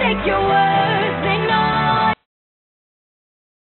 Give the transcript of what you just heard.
take your word.